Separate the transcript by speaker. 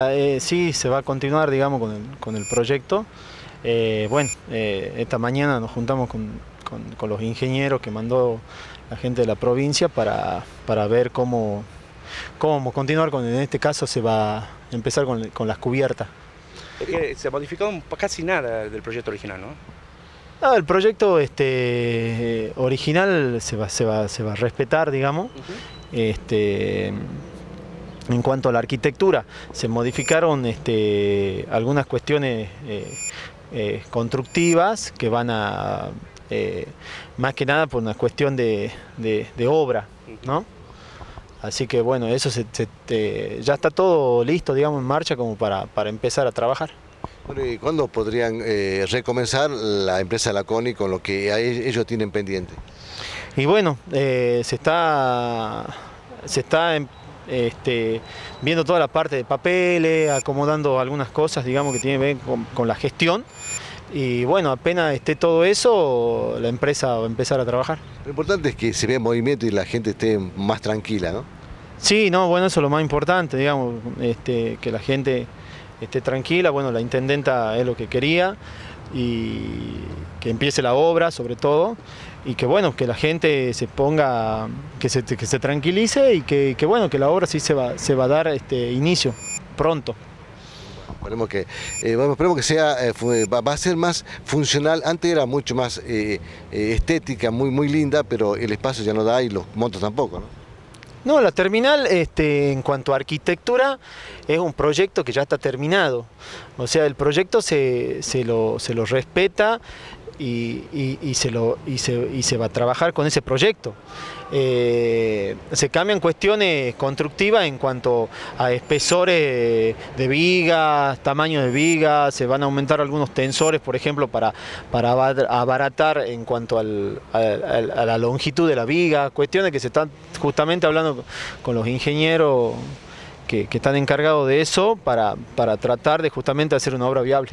Speaker 1: Eh, sí, se va a continuar, digamos, con el, con el proyecto. Eh, bueno, eh, esta mañana nos juntamos con, con- con los ingenieros que mandó la gente de la provincia para, para ver cómo, cómo continuar con, en este caso se va a empezar con, con las cubiertas.
Speaker 2: Es que se ha modificado casi nada del proyecto original, ¿no?
Speaker 1: Ah, el proyecto este, original se va, se, va, se va a respetar, digamos. Este, en cuanto a la arquitectura, se modificaron este, algunas cuestiones eh, eh, constructivas que van a, eh, más que nada por una cuestión de, de- de obra, ¿no? Así que bueno, eso se- se- te- ya está todo listo, digamos, en marcha como para, para empezar a trabajar.
Speaker 3: Bueno, ¿y cuándo podrían eh, recomenzar la empresa La CONI con lo que e- ellos tienen pendiente?
Speaker 1: Y bueno, eh, se está, se está em, este, viendo toda la parte de papeles, acomodando algunas cosas, digamos, que tienen que ver con, con la gestión. Y bueno, apenas esté todo eso, la empresa va a empezar a trabajar.
Speaker 3: Lo importante es que se vea movimiento y la gente esté más tranquila, ¿no?
Speaker 1: Sí, no, bueno, eso es lo más importante, digamos, este, que la gente esté tranquila. Bueno, la intendenta es lo que quería y que empiece la obra, sobre todo, y que bueno, que la gente se ponga, que se, que se tranquilice y que, que, bueno, que la obra sí se va, se va a dar este inicio pronto.
Speaker 3: Esperemos que, eh, bueno, esperemos que sea, eh, fu- va, a ser más funcional. Antes era mucho más eh, eh, estética, muy, muy linda, pero el espacio ya no da y los montos tampoco, ¿no?
Speaker 1: No, la terminal este, en cuanto a arquitectura es un proyecto que ya está terminado. O sea, el proyecto se, se lo, se lo respeta y, y- y se lo, y, se, y se va a trabajar con ese proyecto. Eh, se cambian cuestiones constructivas en cuanto a espesores de vigas, tamaño de vigas, se van a aumentar algunos tensores, por ejemplo, para, para abar- abaratar en cuanto al- a la longitud de la viga, cuestiones que se están justamente hablando con los ingenieros que, que están encargados de eso para, para tratar de justamente hacer una obra viable.